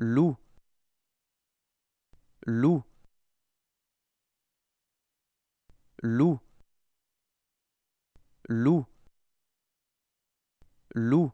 loup loup loup loup loup